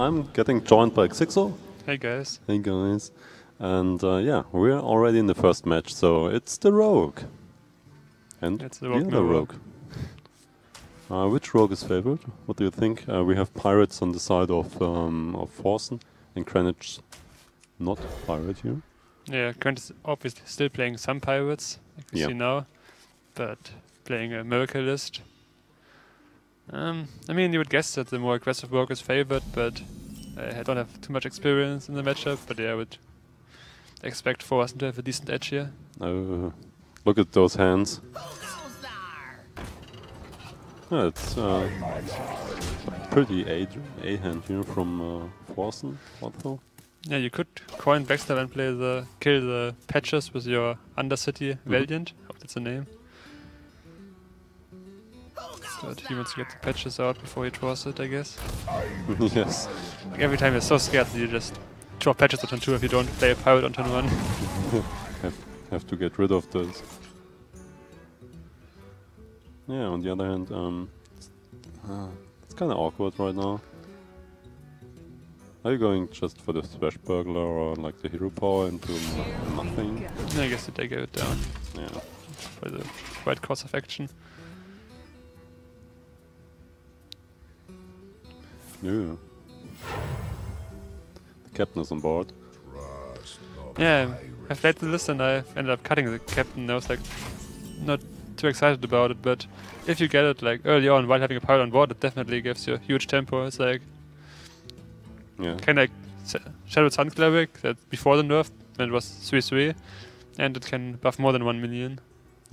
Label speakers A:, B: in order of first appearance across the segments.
A: I'm getting joined by Xixo.
B: Hey guys.
A: Hey guys. And uh, yeah, we're already in the first match, so it's the Rogue. And
B: It's the Rogue.
A: Rogue. Uh, which Rogue is favored? What do you think? Uh, we have pirates on the side of um, of Forsen, and Kranich not pirate here.
B: Yeah, is obviously still playing some pirates, like we
A: Yeah.
B: see now, but playing a Miracleist. Um, I mean, you would guess that the more aggressive rogue is favored, but I don't have too much experience in the matchup. But yeah, I would expect Forsen to have a decent edge here.
A: Uh, look at those hands. Yeah, it's uh, a pretty A, A hand here from uh, Forsen, although.
B: Yeah, you could coin backstab and play the kill the patches with your Undercity Valiant. Hope that's the name. But he wants to get the patches out before he draws it, I guess.
A: yes.
B: Like every time you're so scared that you just draw patches on turn 2 if you don't play a pirate on turn 1.
A: have, have to get rid of this. Yeah, on the other hand, um, it's, uh, it's kind of awkward right now. Are you going just for the Swashburglar or like the hero power into no- nothing?
B: I guess that they take it down
A: Yeah.
B: for the right course of action.
A: Yeah. Captain is on board.
B: Yeah, I played the list and I ended up cutting the captain. I was like, not too excited about it, but if you get it like early on while having a pirate on board, it definitely gives you a huge tempo. It's like
A: Yeah.
B: kind of like Shattered Sun Cleric that before the nerf when it was 3-3, and it can buff more than 1 million.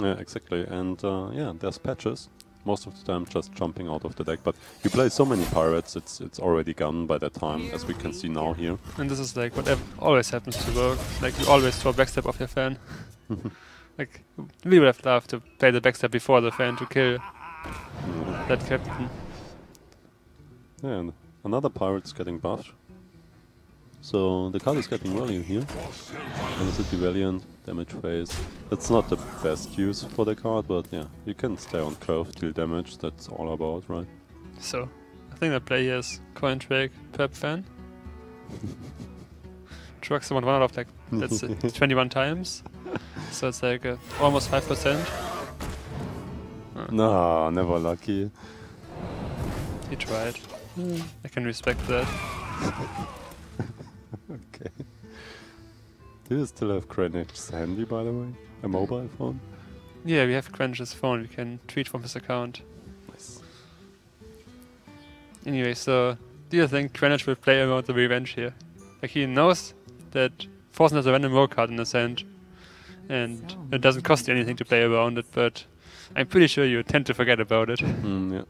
A: Yeah, exactly. And uh, yeah, there's patches. Most of the time just jumping out of the deck, but you play so many pirates, it's it's already gone by that time, as we can see now here.
B: And this is like whatever always happens to work. Like you always throw backstab off your fan. like we would have loved to play the backstab before the fan to kill
A: Yeah.
B: that captain.
A: Yeah, and another pirate's getting buffed. So the card is getting value here. Undercity Valiant, damage phase. That's not the best use for the card, but yeah, you can stay on curve, deal damage, that's all about, right?
B: So I think the play here is coin trick perp fan. Trucks someone one out of like that's it, 21 times. So it's like uh, almost 5%.
A: No, never lucky.
B: He tried. I can respect that.
A: Okay. Do you still have Kranich's handy, by the way? A mobile phone?
B: Yeah, we have Quench's phone. We can tweet from his account.
A: Nice.
B: Anyway, so do you think Greenwich will play around the revenge here? Like he knows that Forsen has a random roll card in his hand, and it doesn't cost you anything to play around it, but I'm pretty sure you tend to forget about it.
A: Mm, yeah.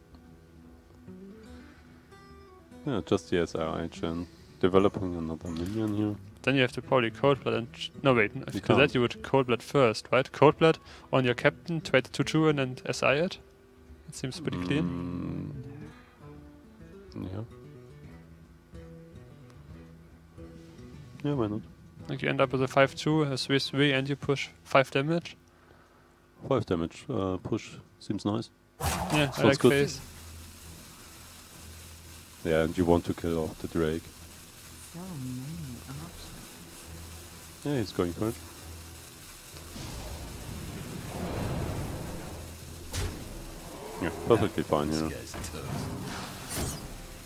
A: Yeah, just the SRH and developing another minion here.
B: Then you have to probably Cold Blood and... No, wait,
A: you
B: that you would Cold Blood first, right? Cold Blood on your captain, trade to two and then SI it. It seems pretty clean.
A: Mm, yeah. Yeah, why not?
B: Like you end up with a 5-2, a 3-3, and you push 5 damage.
A: Five damage uh, push seems nice.
B: Yeah, I
A: Sounds
B: like
A: good.
B: phase.
A: Yeah, and you want to kill off the Drake.
C: So many options.
A: Yeah, he's going for it. Yeah, perfectly fine, you know.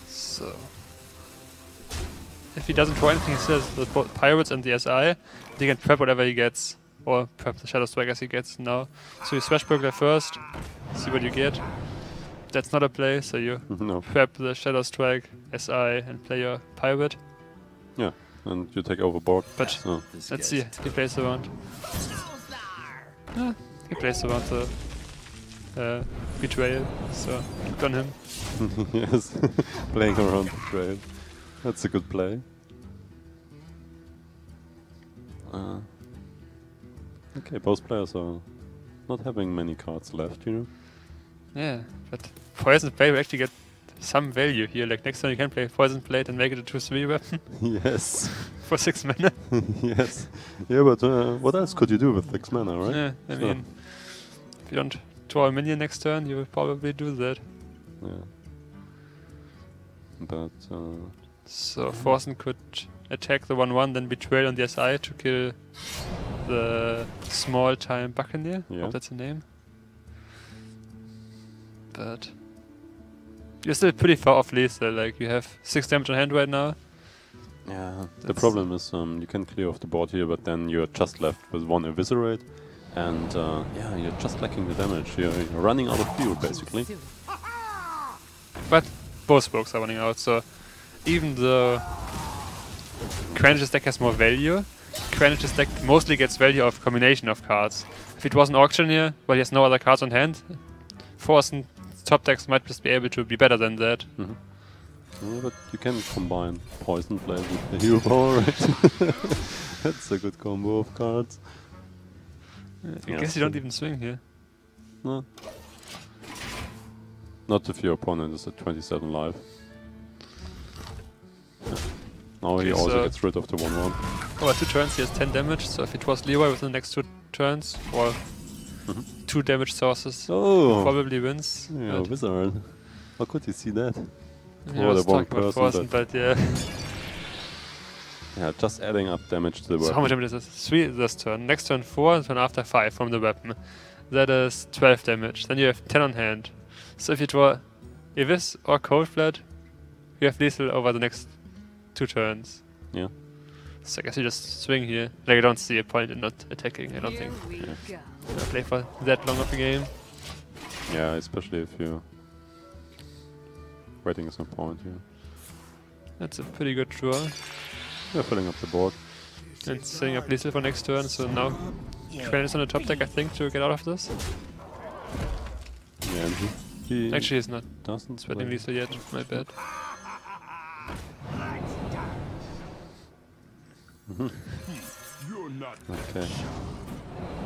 B: So. If he doesn't draw anything, he says the pirates and the SI, he can prep whatever he gets. Or prep the Shadow Strike as he gets now. So you Swashburglar first, see what you get. That's not a play, so you
A: no,
B: prep the Shadow Strike, SI, and play your pirate.
A: And you take overboard.
B: But
A: So,
B: let's see, he plays around. Ah, he plays around the uh, betrayal, so good on him.
A: yes, playing around the trail. That's a good play. Uh, okay, both players are not having many cards left, you know.
B: Yeah, but Poison Blade will actually get some value here. Like next time you can play Poison Blade and make it a 2-3 weapon
A: yes,
B: for 6 mana.
A: yes. Yeah, but uh, what else could you do with six mana, right?
B: Yeah, I
A: Sure.
B: mean, if you don't draw a minion next turn, you will probably do that.
A: Yeah. But uh,
B: So Forsen could attack the 1-1, then betrayal on the SI to kill the small-time Buccaneer.
A: Yeah.
B: Hope that's the name. But you're still pretty far off lethal. Like you have six damage on hand right now.
A: Yeah. The problem is um, you can clear off the board here, but then you're just left with one eviscerate, and uh, yeah, you're just lacking the damage. You're, you're running out of fuel basically.
B: But both spokes are running out, so even the Kranich's deck has more value, Kranich's deck mostly gets value of combination of cards. If it was an auctioneer, but he has no other cards on hand, Forsen top decks might just be able to be better than that.
A: Mhm. Yeah, but you can combine poison play with the hero power, right? That's a good combo of cards.
B: I
A: Yeah,
B: guess you don't even swing here.
A: No. Not if your opponent is at 27 life. Now he also
B: so-
A: gets rid of the 1-1.
B: Over two turns he has 10 damage, so if it was Leroy within the next two turns, two damage sources,
A: Oh!
B: probably wins.
A: Yeah,
B: but-
A: wizard. How could you see that?
B: Yeah, I was
A: one
B: talking about
A: person
B: but yeah.
A: Yeah, just adding up damage to the
B: So how much damage is this? Three this turn. Next turn four, and turn after five from the weapon. That is 12 damage. Then you have 10 on hand. So if you draw Evis or Cold Blood, you have lethal over the next two turns.
A: Yeah.
B: So I guess you just swing here. Like I don't see a point in not attacking, I don't think.
C: we
A: Yeah.
B: play for that long of a game.
A: Yeah, especially if you're waiting some point here.
B: That's a pretty good draw.
A: We're filling up the board.
B: And setting up lethal for next turn, so now Kren is on the top deck I think to get out of this.
A: Yeah, and he, he
B: Actually he's not
A: doesn't
B: sweating
A: play.
B: lethal yet, my bad.
A: Okay.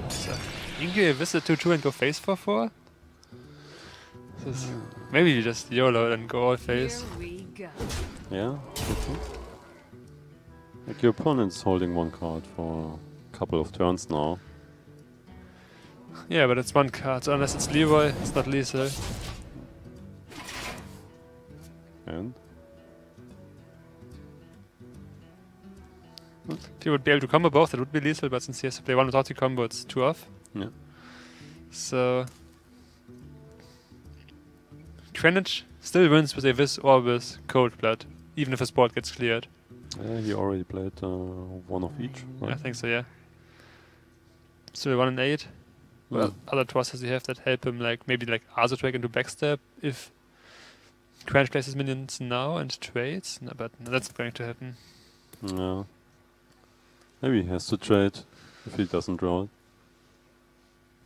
B: So, you can give Vista 2 2 and go face for 4? This is, maybe you just YOLO and go all face.
C: Here we go.
A: Yeah. okay. Like your opponent's holding one card for a couple of turns now.
B: Yeah, but it's one card, so unless it's Leroy, it's not lethal.
A: And
B: He would be able to combo both, it would be lethal, but since he has to play one without the combo, it's two off.
A: Yeah.
B: So. Kranich still wins with a Vis or with Cold Blood, even if his board gets cleared.
A: uh, he already played uh, one of each, right?
B: I think so, yeah. Still 1 and 8. Well,
A: Mm.
B: other tosses you have that help him, like maybe like Azure Drake into backstab if Crunch places minions now and trades. No, but no, that's not going to happen.
A: Yeah. Maybe he has to trade if he doesn't draw it.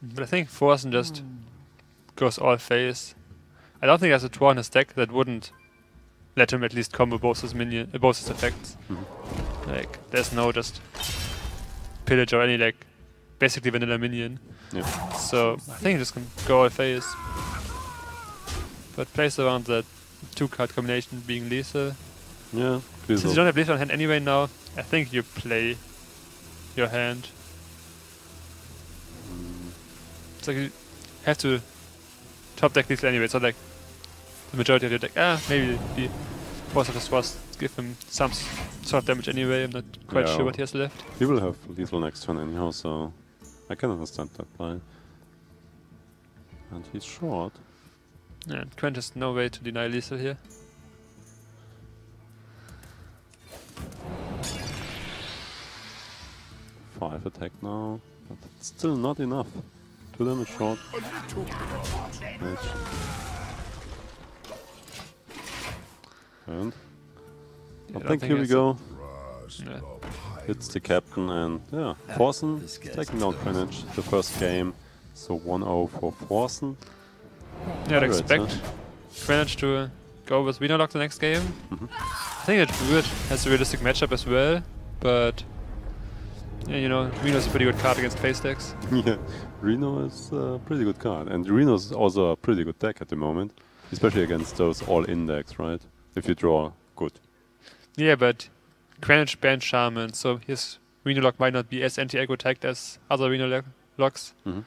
B: But I think Forsen just
C: Hmm.
B: goes all face. I don't think there's a draw in his deck that wouldn't let him at least combo both his minion, uh, both his effects.
A: Mhm.
B: Like there's no just pillage or any like basically vanilla minion.
A: Yeah.
B: So I think he just can go all face. But plays around that two card combination being lethal.
A: Yeah. Please
B: Since you don't have lethal on hand anyway now, I think you play your hand. It's like you have to top deck lethal anyway. so like the majority of your deck. Ah, maybe the boss of the Swast give him some sort of damage anyway. I'm not quite
A: Yeah.
B: sure what he has left.
A: He will have lethal next turn anyhow, so I can understand that play. And he's short.
B: Yeah, Quent has no way to deny lethal here.
A: Five attack now, but it's still not enough. Two damage short. Match. And
B: Yeah,
A: I
B: don't
A: think here we go.
B: Yeah.
A: It's the captain and yeah, Forsen taking down Kranich, the first game. So 1-0 for Forsen.
B: Yeah, I'd
A: Pirates,
B: expect Kranich to go with Wienerlock the next game.
A: Mhm.
B: I think that Druid has a realistic matchup as well, but yeah, you know, Reno's a pretty good card against face decks.
A: yeah, Reno is a pretty good card, and Reno is also a pretty good deck at the moment, especially against those all-in decks, right? If you draw good.
B: Yeah, but Kranich banned Shaman, so his Reno-Lock might not be as anti-aggro tagged as other Reno-Locks.
A: Mhm.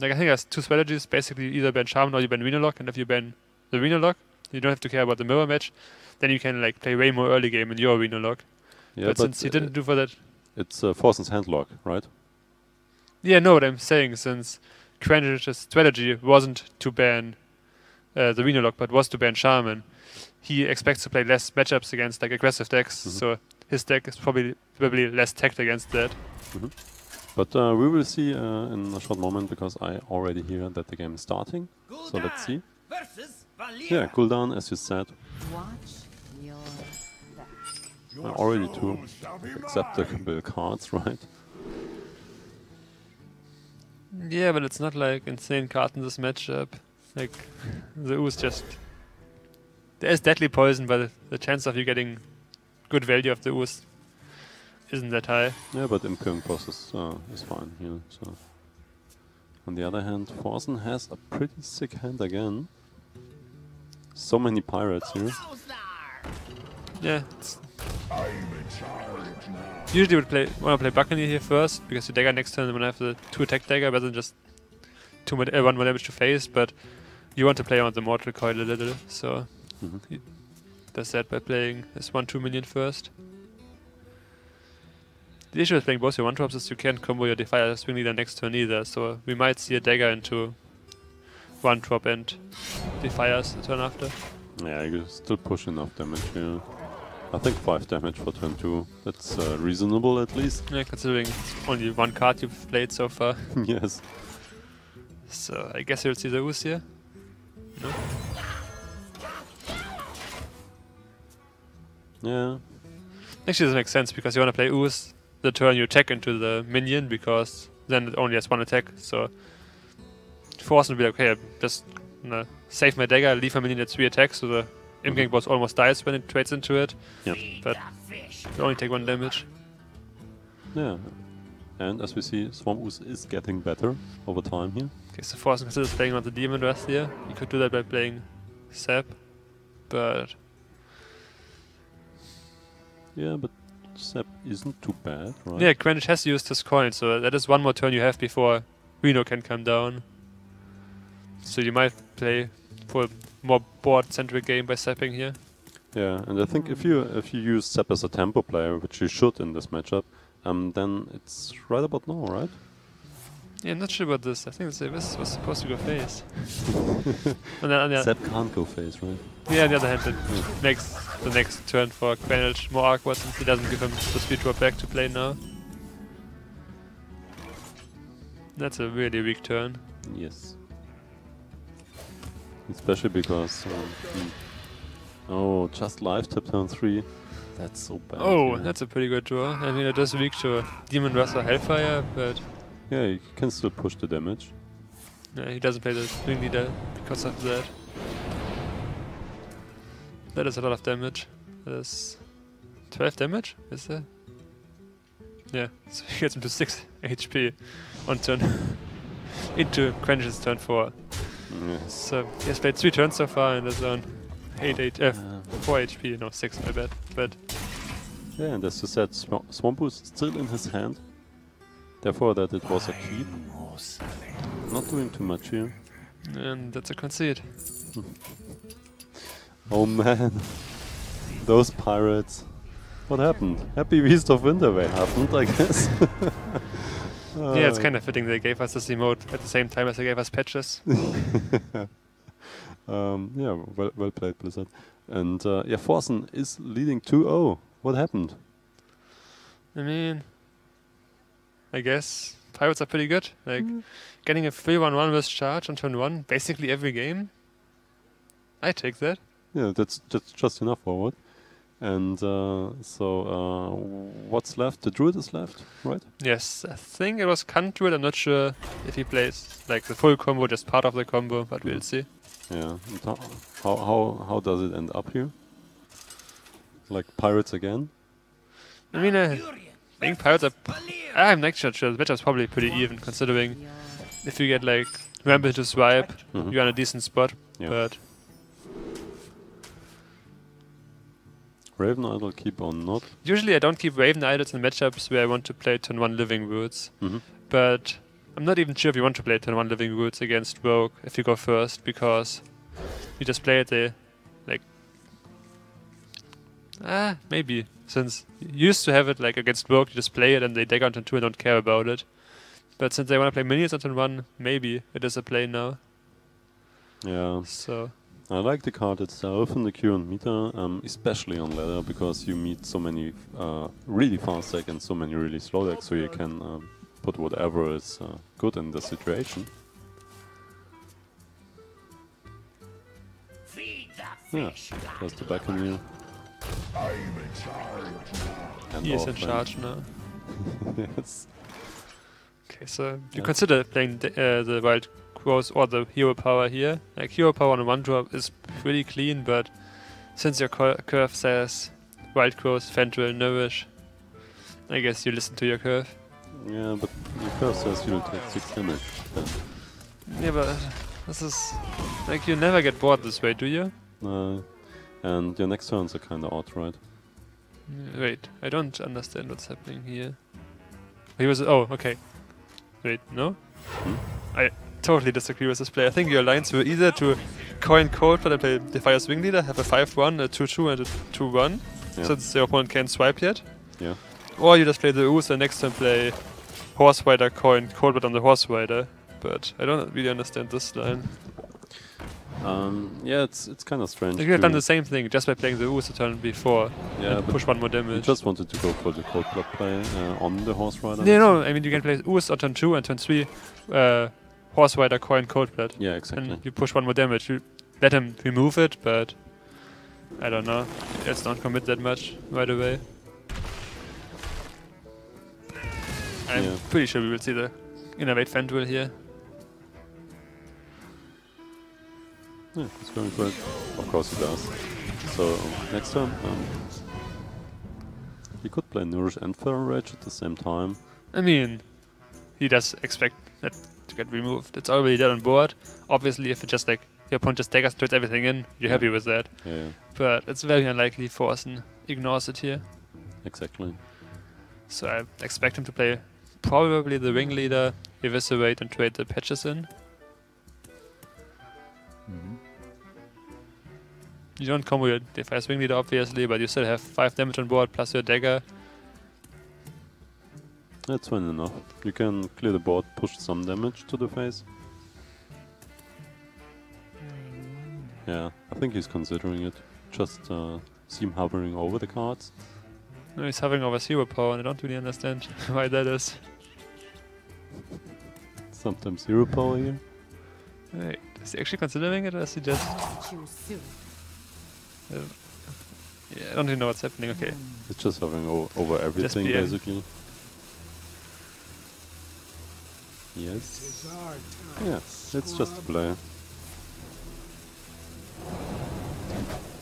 B: Like, I think there's two strategies. Basically, either ban Shaman or you ban Reno-Lock, and if you ban the Reno-Lock, you don't have to care about the mirror match. Then you can like play way more early game in your Reno lock.
A: Yeah,
B: but, since he
A: uh,
B: didn't do for that,
A: It's uh, Forsen's handlock, right?
B: yeah, no, what I'm saying since Kranich's strategy wasn't to ban uh, the arena lock, but was to ban Shaman. He expects to play less matchups against like aggressive decks,
A: Mhm.
B: so his deck is probably probably less tacked against that.
A: But uh, we will see uh, in a short moment because I already hear that the game is starting. So let's see.
D: Versus
A: Yeah, cooldown, as you said,
C: Watch your back.
A: already two acceptable cards, right?
B: Yeah, but it's not like insane card in this matchup. Like the ooze just there's deadly poison, but the chance of you getting good value of the ooze isn't that high.
A: Yeah, but impairing process uh, is fine here. So, on the other hand, Forsen has a pretty sick hand again. So many pirates here.
B: Yeah. Usually would play wanna play Buccaneer here first because the dagger next turn when I have the two attack dagger rather than just two uh, one more damage to face, but you want to play on the mortal coil a little, so
A: Mhm.
B: he does that by playing this one two minion first. The issue with playing both your one drops is you can't combo your Defias Ringleader next turn either, so we might see a dagger into one drop and Defias the turn after.
A: Yeah, you're still push enough damage here. I think 5 damage for turn 2. That's uh, reasonable at least.
B: Yeah, considering it's only one card you've played so far.
A: yes.
B: So I guess you'll see the ooze here. No?
A: Yeah.
B: Actually, doesn't make sense because you want to play ooze the turn you attack into the minion because then it only has one attack. So Force will be like, okay, I'm just gonna save my dagger, leave my minion at three attacks, so the Imp Gang Boss almost dies when it trades into it.
A: Yep.
B: But you only take one damage.
A: Yeah. And as we see, Swamp Ooze is getting better over time here.
B: Okay, so Force considers playing on the Demonwrath here. You could do that by playing Sap, but
A: Yeah, but Sap isn't too bad, right?
B: Yeah, Kranich has used his coin, so that is one more turn you have before Reno can come down. So you might play for more board-centric game by sapping here.
A: Yeah, and I think if you if you use Sap as a tempo player, which you should in this matchup, um, then it's right about now, right?
B: Yeah, I'm not sure about this. I think this was supposed to go face. and then, on the,
A: Sap can't go face, right?
B: yeah, on the other hand, it makes the next turn for Kranich more awkward since he doesn't give him the speed drop back to play now. That's a really weak turn.
A: Yes. Especially because. Um. Oh, just live tip turn 3. That's so bad.
B: Oh,
A: yeah.
B: that's a pretty good draw. I mean, it is weak to Demonwrath or Hellfire, but
A: Yeah, you can still push the damage.
B: Yeah, he doesn't play the swing leader because of that. That is a lot of damage. That is 12 damage, is that? Yeah, so he gets him to 6 HP on turn. into Quench's turn 4.
A: Yes.
B: So he has played 3 turns so far and is on 8, 8, uh,
A: Uh,
B: 4 HP, no 6, my bad. But
A: yeah, and as you said, Swa- Swamp Ooze still in his hand. Therefore, that it was a keep. Not doing too much here.
B: and that's a concede.
A: Oh man, those pirates. What happened? Happy Feast of Winter Veil happened, I guess.
B: yeah, it's kind of fitting they gave us this emote at the same time as they gave us patches.
A: um, yeah, well, well played, Blizzard. And uh, yeah, Forsen is leading 2-0. What happened?
B: I mean, I guess pirates are pretty good. Like getting a 3-1-1 with charge on turn 1, basically every game. I take that.
A: Yeah, that's just just enough forward. And uh, so, uh, what's left? The Druid is left, right?
B: Yes, I think it was Kantruid. I'm not sure if he plays like the full combo, just part of the combo, but we'll see.
A: Yeah. and How how how does it end up here? Like pirates again?
B: I mean, uh, I think pirates are. I'm not sure. The matchup's probably pretty even, considering if you get like Ramble to swipe,
A: Mhm.
B: you're in a decent spot.
A: Yeah.
B: But
A: Raven Idol keep or not.
B: usually I don't keep Raven Idols in matchups where I want to play turn 1 Living Roots.
A: Mhm.
B: but I'm not even sure if you want to play turn 1 Living Roots against Rogue if you go first, because you just play it, they Like, ah, maybe since you used to have it like against Rogue, you just play it and they take on turn two and don't care about it. But since they want to play minions on turn one, maybe it is a play now.
A: Yeah,
B: So
A: I like the card itself in the current meta, um, especially on ladder because you meet so many uh, really fast decks and so many really slow decks, so you can um, put whatever is uh, good in the situation. Yeah, just the back on you. And
B: he is in charge now.
A: yes.
B: Okay, so you
A: Yeah.
B: consider playing the, uh, the wild crows or the hero power here. Like hero power on a one drop is pretty clean, but since your curve says Wild Growth, Fandral, nourish, I guess you listen to your curve.
A: Yeah, but your curve says you'll take 6 damage. Then.
B: Yeah, but this is like you never get bored this way, do you?
A: Uh, and your next turns are kinda odd, right?
B: Mm, Wait, I don't understand what's happening here. He was oh okay. Wait, no?
A: Hmm?
B: I totally disagree with this play. I think your lines were either to coin cold but and play Defias Ringleader, have a 5-1, a 2-2 and a 2-1,
A: Yeah.
B: since your opponent can't swipe yet.
A: Yeah.
B: Or you just play the Ooze and next turn play Horse Rider coin cold but on the Horse Rider. But I don't really understand this line.
A: Um, yeah, it's it's kind of strange.
B: You could have done the same thing just by playing the Ooze turn before
A: yeah,
B: and push one more
A: you
B: damage.
A: just wanted to go for the cold blood play uh, on the horse rider.
B: Yeah, no, I mean you can play Ooze on turn 2 and turn 3, uh, Horse Rider, Coin, Cold Blood.
A: Yeah, exactly.
B: And you push one more damage. You let him remove it, but I don't know. Let's not commit that much right away. I'm
A: Yeah.
B: pretty sure we will see the Innervate Fandral here.
A: Yeah, he's going it. Of course he does. So um, next turn, um, he could play Nourish and Feral Rage at the same time.
B: I mean, he does expect that to get removed. It's already dead on board. Obviously, if it just like your opponent just daggers trades everything in, you're
A: Yeah.
B: happy with that.
A: Yeah,
B: But it's very unlikely Forsen ignores it here.
A: exactly.
B: So I expect him to play probably the ringleader, eviscerate and trade the patches in. Mm-hmm. You don't combo your Defias ringleader obviously, but you still have 5 damage on board plus your dagger.
A: That's fine enough. You can clear the board, push some damage to the face. Yeah, I think he's considering it. Just uh, see him hovering over the cards.
B: No, he's hovering over zero power and I don't really understand why that is.
A: Sometimes zero power here.
B: Wait, is he actually considering it or is he just...
C: Choose soon.
B: Yeah, I don't even know what's happening. Okay,
A: It's just hovering over everything,
B: PM.
A: basically. Yes. Yeah, it's just a play.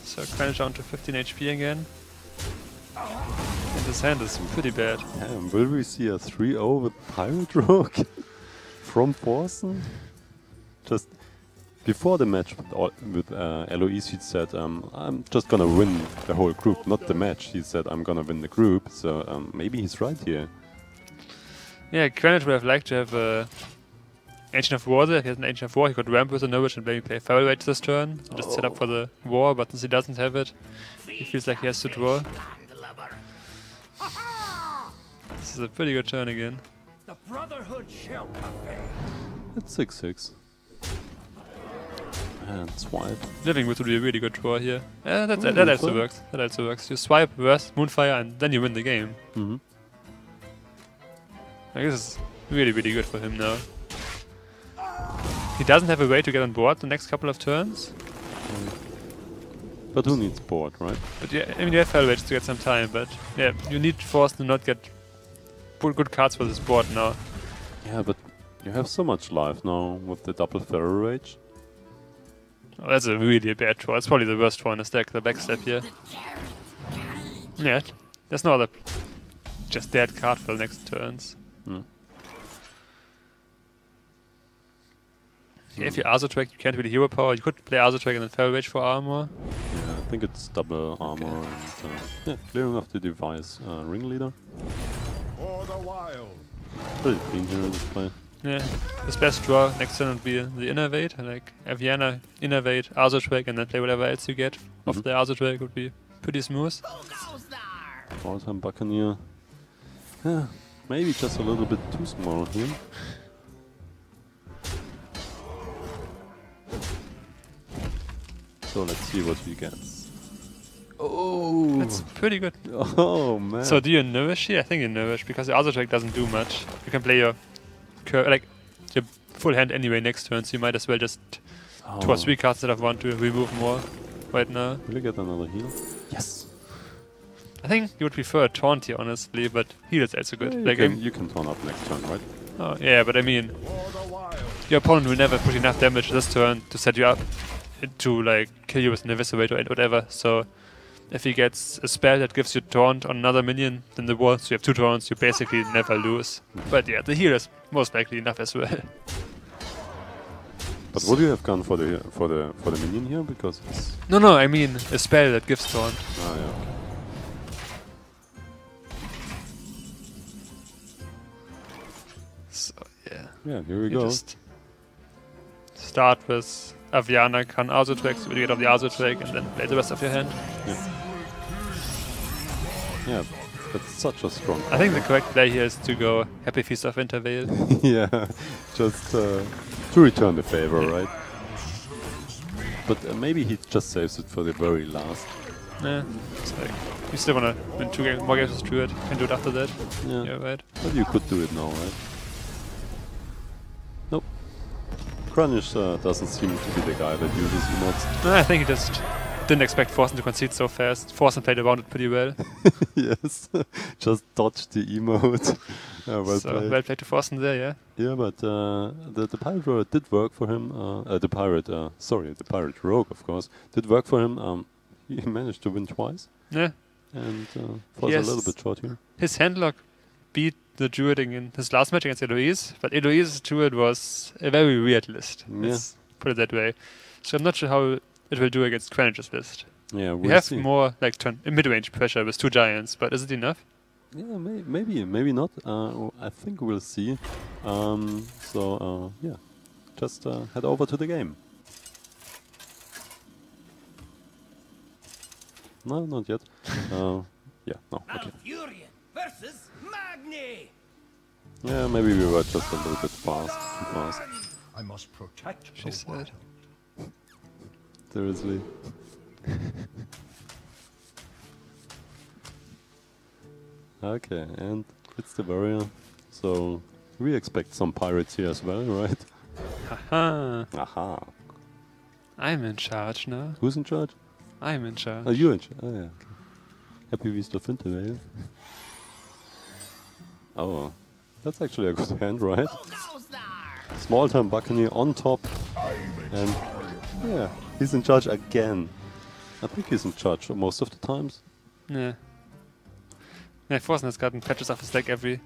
B: so Kranich down to 15 HP again. And his hand is pretty bad.
A: Damn, will we see a 3-0 with Pirate Rogue from Forsen? Just before the match with, all, with uh, Eloise, he said, um, I'm just gonna win the whole group, not the match. He said, I'm gonna win the group, so um, maybe he's right here.
B: Yeah, Kranich would have liked to have a Ancient of War there. If he has an Ancient of War, he could ramp with the Nourish and maybe play Feral Rage this turn. And just set up for the war, but since he doesn't have it, he feels like he has to draw. This is a pretty good turn again.
D: The Brotherhood shall prevail.
A: It's 6-6. And swipe.
B: Living with would be a really good draw here. Yeah, that,
A: Mm,
B: that, that also works. That also works. You swipe, burst, Moonfire, and then you win the game.
A: hmm
B: Like, this is really, really good for him now. He doesn't have a way to get on board the next couple of turns.
A: But who needs board, right?
B: But yeah, I mean, you have Feral to get some time, but yeah, you need Force to not get put good cards for this board now.
A: Yeah, but you have so much life now with the double Feral Rage.
B: Oh, that's a really bad draw. It's probably the worst draw in the stack, the backstep here. Yeah, there's no other just dead card for the next turns.
A: Hmm.
B: If you Azure Drake, you can't really hero power. You could play Azure Drake and then Feral Rage for armor.
A: Yeah, I think it's double armor and uh, yeah, clearing off the device uh, ringleader.
D: For the wild.
A: Pretty clean here this play.
B: Yeah, his best draw next turn would be the Innervate, like Aviana, Innervate, Azure Drake, and then play whatever else you get off
A: Mhm.
B: the Azure Drake would be pretty smooth.
A: All-time Buccaneer. Yeah, maybe just a little bit too small here. So let's see what he gets. Oh,
B: That's pretty good.
A: oh man.
B: So do you nourish here? I think you nourish because the other Drake doesn't do much. You can play your cur- like your full hand anyway next turn, so you might as well just
A: oh.
B: two or three cards that I want to remove more right now.
A: Will you get another heal? Yes.
B: I think you would prefer a taunt here, honestly, but heal is also good.
A: Yeah, you,
B: like,
A: can,
B: I'm-
A: you can turn up next turn, right?
B: oh, yeah, but I mean, your opponent will never put enough damage this turn to set you up to like kill you with an eviscerate or whatever. So if he gets a spell that gives you taunt on another minion, then the wall, so you have two taunts, you basically never lose. But yeah, the heal is most likely enough as well.
A: But would you have gone for the for the for the minion here because it's
B: no, no, I mean a spell that gives taunt.
A: ah yeah. okay.
B: So yeah,
A: Yeah, here we
B: you
A: go.
B: just start with Aviana, can also Drake, so you get off the Azure Drake, and then play the rest of your hand.
A: Yeah, that's such a strong.
B: I think the correct play here is to go Happy Feast of Winter Veil.
A: yeah, just uh, to return the favor, right? But uh, maybe he just saves it for the very last.
B: Yeah, it's like you still wanna win two game, more games with Druid. Can do it after that.
A: Yeah,
B: Yeah, right.
A: but you could do it now, right? Kranich uh, doesn't seem to be the guy that uses emotes.
B: No, I think he just didn't expect Forsen to concede so fast. Forsen played around it pretty well.
A: yes, just dodge the emote. yeah, well
B: so
A: played.
B: well played to Forsen there, yeah.
A: Yeah, but uh, the the pirate rogue did work for him. Uh, uh, the pirate, uh, sorry, the pirate rogue, of course, did work for him. Um, he managed to win twice,
B: Yeah.
A: and uh, was a little bit short here.
B: His handlock beat the Druid in his last match against Eloise, but Eloise's Druid was a very weird list.
A: Yeah.
B: Let's put it that way. So I'm not sure how it will do against Kranich's list.
A: Yeah,
B: We
A: we'll
B: have
A: see.
B: more like turn mid-range pressure with two giants, but is it enough?
A: Yeah, may, maybe, maybe not. Uh, I think we'll see. Um, so uh, yeah, just uh, head over to the game. No, not yet. uh, yeah, no. Okay.
D: Malfurion versus Magni.
A: Yeah, maybe we were just a little bit fast, too fast.
D: I must protect
B: She said.
A: Seriously. okay, and it's the warrior. So we expect some pirates here as well, right?
B: Haha.
A: Aha.
B: I'm in charge now.
A: Who's in charge?
B: I'm in charge.
A: Oh, you in charge. Oh, yeah. Okay. Happy Feast of Winter Veil. Eh? Oh, that's actually a good hand, right? Small time Buccaneer on top. And yeah, he's in charge again. I think he's in charge most of the times.
B: Yeah. Yeah, Forsen has gotten patches off his deck every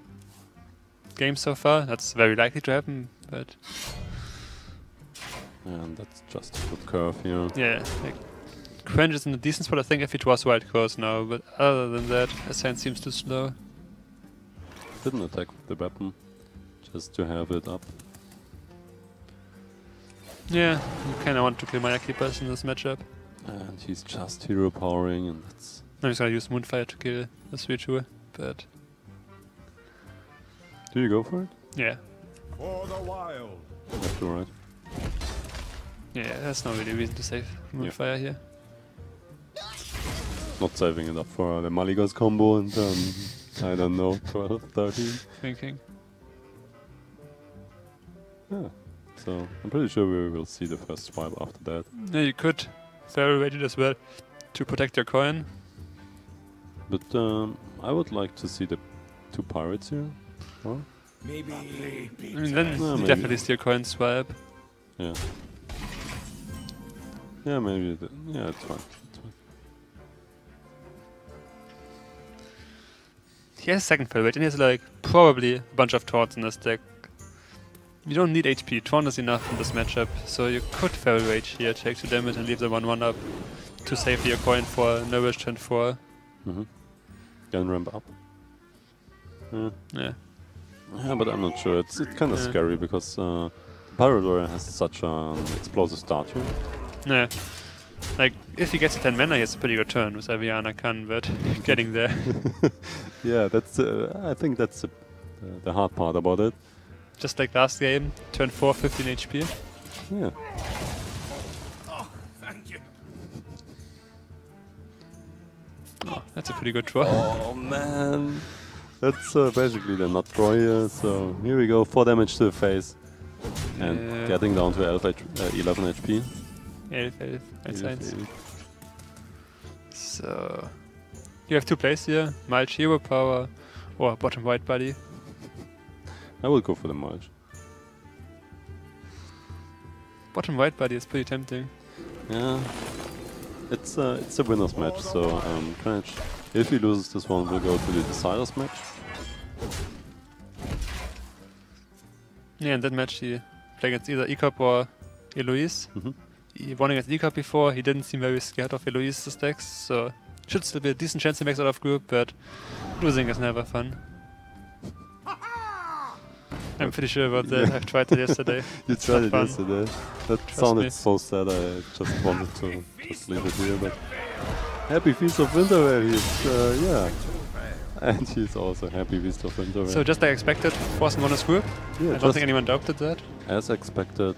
B: game so far. That's very likely to happen, but
A: And that's just a good curve here.
B: yeah, like Quench is in a decent spot, I think, if it was Wild Course now, but other than that, Ascent seems too slow.
A: Didn't attack with the weapon, just to have it up.
B: Yeah, you kinda want to kill Maya Keepers in this matchup.
A: And he's just hero powering, and that's.
B: I'm just gonna use Moonfire to kill the 3 but
A: Do you go for it?
B: yeah.
D: For the wild.
A: Left to right.
B: Yeah, that's not really a reason to save Moonfire here.
A: Not saving it up for the Malygos combo and um, I don't know, 12, 13.
B: Thinking.
A: Yeah. So I'm pretty sure we will see the first swipe after that.
B: Yeah, you could Feral Rage it as well to protect your coin.
A: But um, I would like to see the two pirates here. Huh?
D: Maybe.
B: I mean, then
A: No,
B: you
A: maybe.
B: definitely steal coin swipe.
A: Yeah. Yeah, maybe. The, yeah, it's fine.
B: He has a second rage and he has like probably a bunch of taunts in his deck. You don't need HP, taunt is enough in this matchup, so you could Feral Rage here, take 2 damage and leave the 1-1 up to save your coin for Nourish turn 4.
A: Mm-hmm. Gun ramp up. Yeah.
B: Yeah.
A: Yeah, but I'm not sure. It's it's kind of
B: Yeah.
A: scary because uh, Warrior has such an explosive start here.
B: Yeah. Like, if he gets to 10 mana, he has a pretty good turn with Aviana Kun, but getting there.
A: yeah, that's. Uh, I think that's the, uh, the hard part about it.
B: Just like last game, turn 4, 15 HP.
A: Yeah.
D: Oh, thank you.
B: Oh, that's a pretty good draw.
A: Oh man. That's uh, basically the not draw here. So here we go, four damage to the face, and
B: Yeah.
A: getting down to 11, H- uh, 11 HP.
B: 11, 11, 1, 1.
A: 11.
B: So, you have two plays here, Mulch Hero Power or Bottom White Buddy.
A: I will go for the mulch.
B: Bottom White Buddy is pretty tempting.
A: Yeah. It's uh, it's a winner's match, so um, if he loses this one, we'll go to the deciders match.
B: Yeah, in that match he played against either Ecop or Eloise.
A: Mhm.
B: He won against Ecop before, he didn't seem very scared of Eloise's decks, so should still be a decent chance he makes out of group, but losing is never fun. I'm pretty sure about that, I've tried it yesterday.
A: You
B: It's
A: tried it
B: fun.
A: yesterday. That
B: Trust
A: sounded
B: me.
A: so sad. I just wanted to just leave it here, but happy Feast of Winter Veil. He's uh, yeah, and he's also happy Feast of Winter Veil.
B: So just like expected, forcing on his group.
A: yeah,
B: I don't think anyone doubted that.
A: as expected.